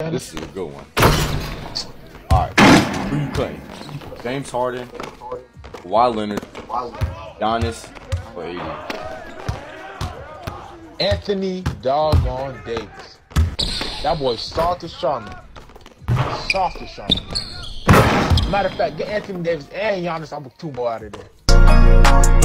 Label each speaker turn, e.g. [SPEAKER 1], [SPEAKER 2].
[SPEAKER 1] This is a good one. All right, who you playing? James Harden, Kawhi Leonard, Giannis, or AD?
[SPEAKER 2] Anthony doggone Davis. That boy soft as Charmin. Soft as Charmin. Matter of fact, get Anthony Davis and Giannis. I'm two more out of there.